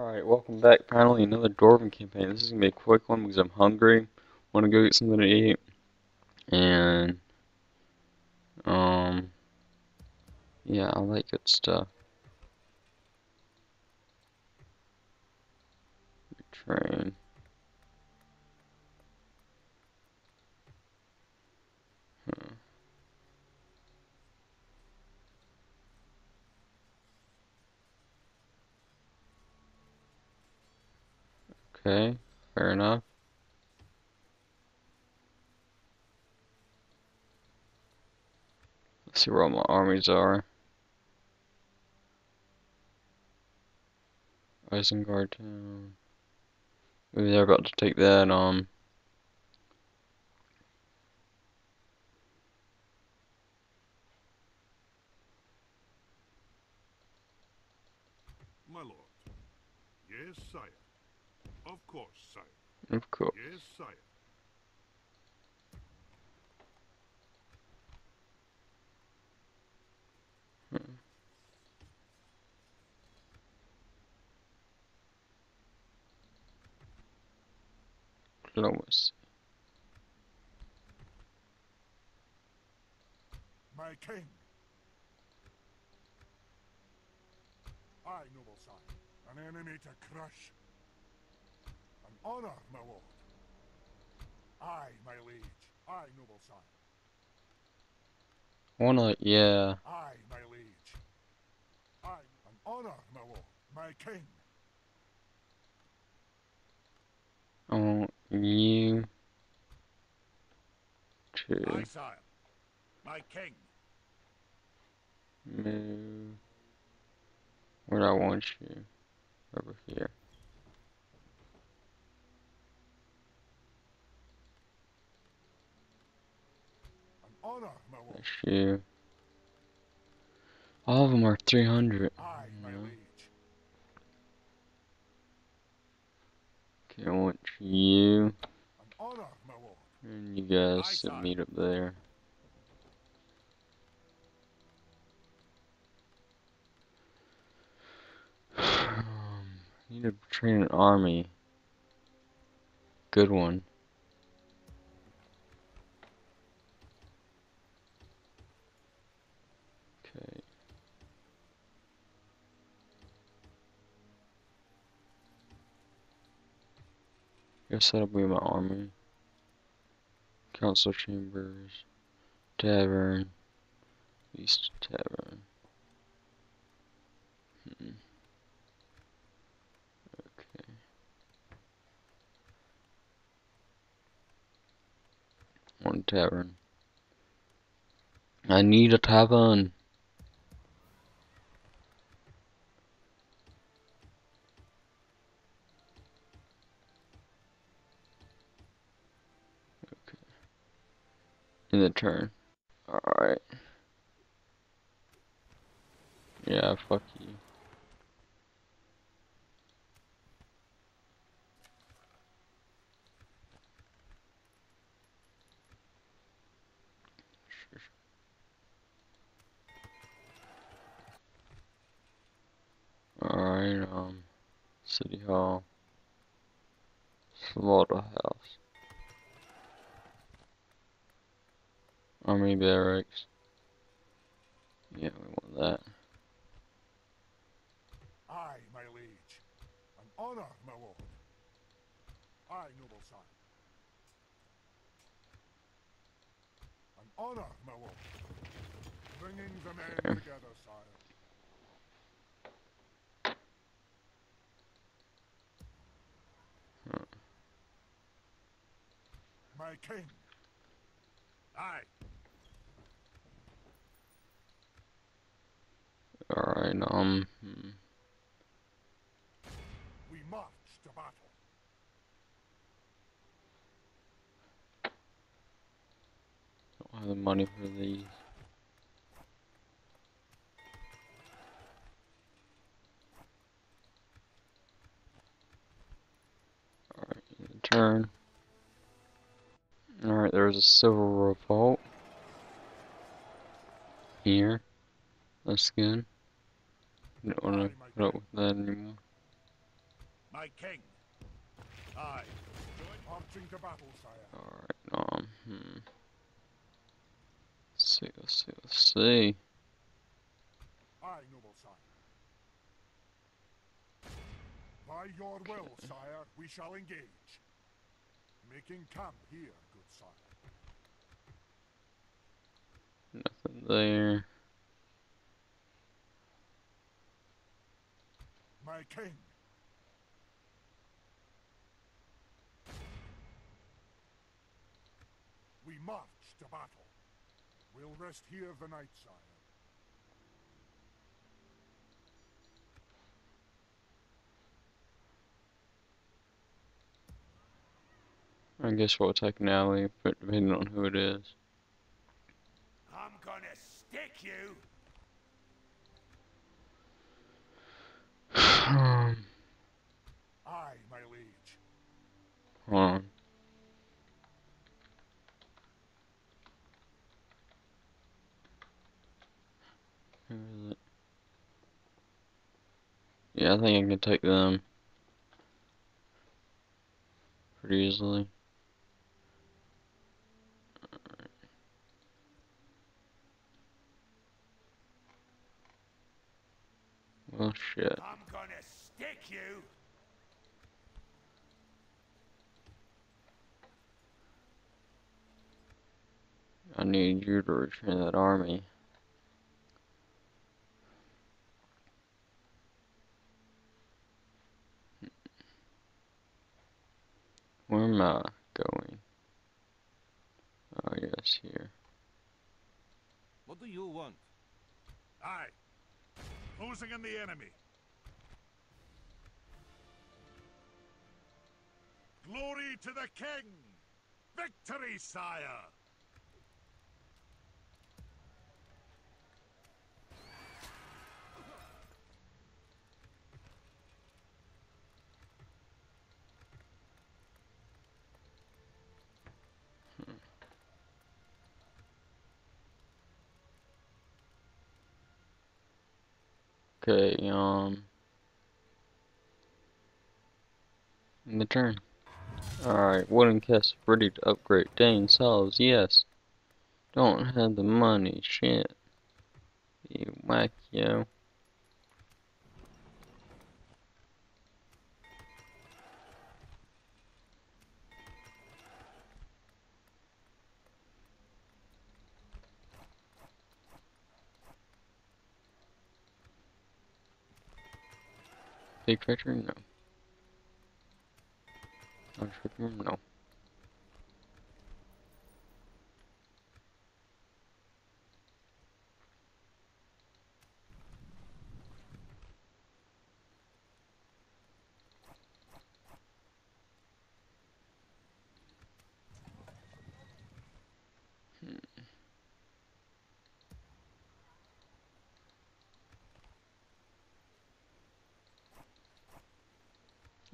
Alright, welcome back. Finally, another Dwarven campaign. This is gonna be a quick one because I'm hungry. Want to go get something to eat. And, um, yeah, I like good stuff. Train. Okay, fair enough. Let's see where all my armies are. Isengard town. Maybe they're about to take that, um. My lord. Yes, sire. Of course, sire. Of course. Yes, sire. Hmm. Close. My king. I, noble sire, an enemy to crush. Honor, my lord. I, my liege. I, noble sire. Wanna, yeah. I, my liege. I, an honor, my lord. My king. I want you to Aye, sire. My king. move. Where I want you? Over here. An honor, my lord. That's. All of them are 300. I, my Yeah. liege. Okay, I want you An honor, my lord. and you guys to meet up there. Um, need to train an army. Good one. Guess that'll be my army. Council chambers, tavern, east tavern. Hmm. Okay. One tavern. I need a tavern. In the turn. Alright. Yeah, fuck you. Alright, um, City Hall, Slaughterhouse, Army Barracks. Yeah, we want that. I, my liege. An honor, my lord. I, noble sire. An honor, my lord. Bringing the men Okay. together, sire. Huh. My king. I, Alright, um, hmm. we march to battle. don't have the money for these. Alright, turn. Alright, there's a civil revolt. Here. That's good. Don't wanna put up with that anymore. My king. Aye. Marching to battle, sire. Alright, um, hmm. Let's see, let's see, let's see. Aye, noble sire. By your will, sire, we shall engage. Making camp here, good sire. Nothing there. My king. We march to battle. We'll rest here the night, sire. I guess we'll take an alley, but depending on who it is. I'm gonna stick you. Um, Aye, my liege. hold on. Who is it? Yeah, I think I can take them pretty easily. Well, oh, shit. I'm gonna stick you. I need you to return that army. Where am I going? Oh, yes, here. What do you want? I. Closing in the enemy. Glory to the king! Victory, sire! Okay, um. The turn. Alright, wooden cast ready to upgrade. Dane cells, yes. Don't have the money, shit. You whack, yo. Big factory? No. No.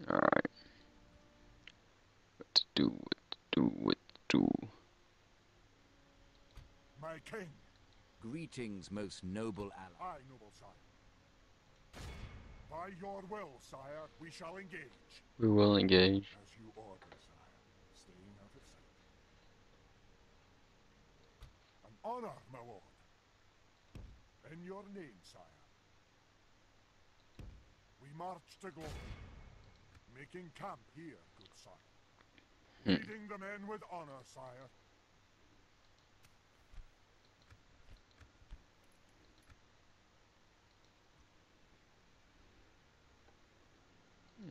Alright. What to do, what to do, what to do. My king. Greetings, most noble ally. Aye, noble sire. By your will, sire, we shall engage. We will engage. As you order, sire, staying out of sight. An honor, my lord. In your name, sire. We march to glory. Making camp here, good sire. Hmm. Leading the men with honor, sire.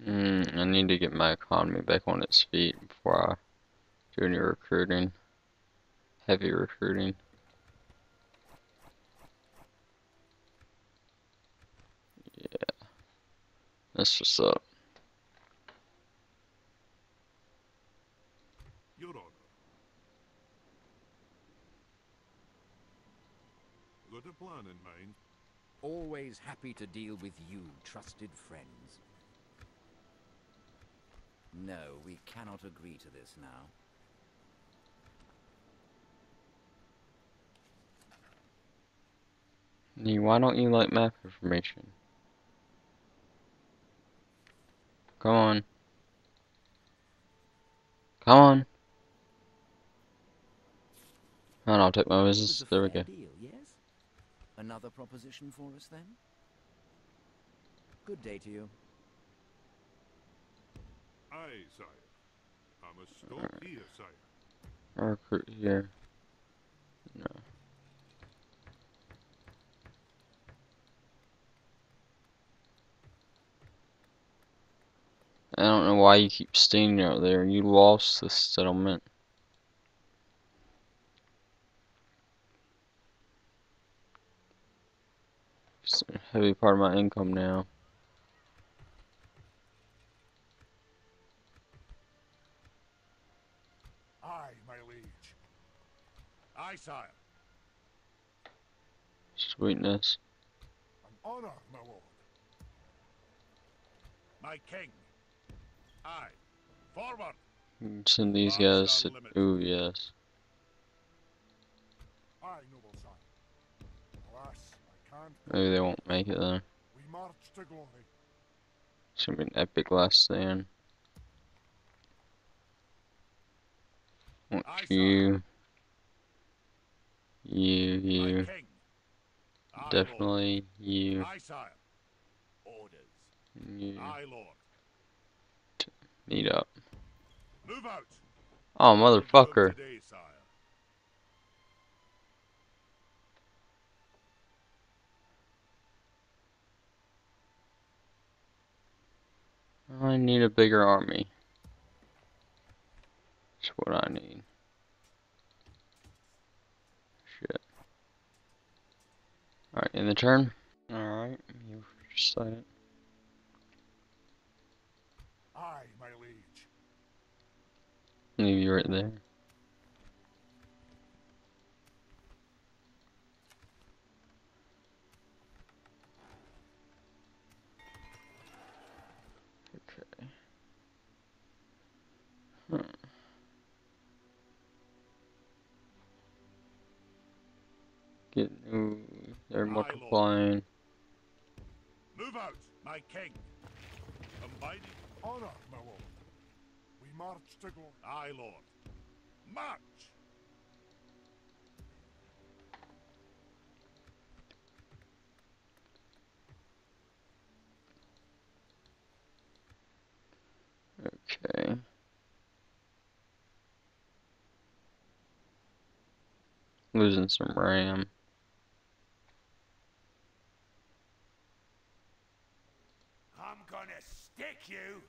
Mm, I need to get my economy back on its feet before I do any recruiting. Heavy recruiting. Yeah. That's what's up. Your honor. Got a plan in mind? Always happy to deal with you, trusted friends. No, we cannot agree to this now. Nee, why don't you like map information? Come on. Come on. And I'll take my It business. There we go. Deal, yes? Another proposition for us then? Good day to you. Aye, sire. I must stop Alright. here, sire. Recruit here. No. I don't know why you keep standing out there. You lost the settlement. It's a heavy part of my income now. Aye, my liege. Aye, sire. Sweetness. An honor, my lord. My king. Aye. Forward. Send these guys to. Ooh, yes. Aye, noble sire. Alas, I can't. Maybe they won't make it then. We march to glory. It's gonna be an epic last stand. Want Aye, sir. you. You, you. Definitely you. Aye, sire. Orders. You. Aye, lord. Meet up. Move out. Oh, motherfucker. Today, sire. I need a bigger army. That's what I need. Shit. Alright, in the turn. Alright, you recite it. Aye, my liege. Leave you right there. Get ooh, they're multiplying. Move out, my king. Abiding honor, my lord. We march to glory. Aye, lord. March! Okay. Losing some RAM. I'm gonna stick you.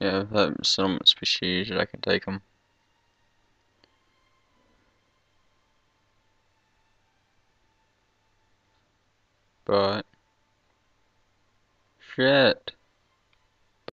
Yeah, if that settlement's besieged, I can take them. But shit.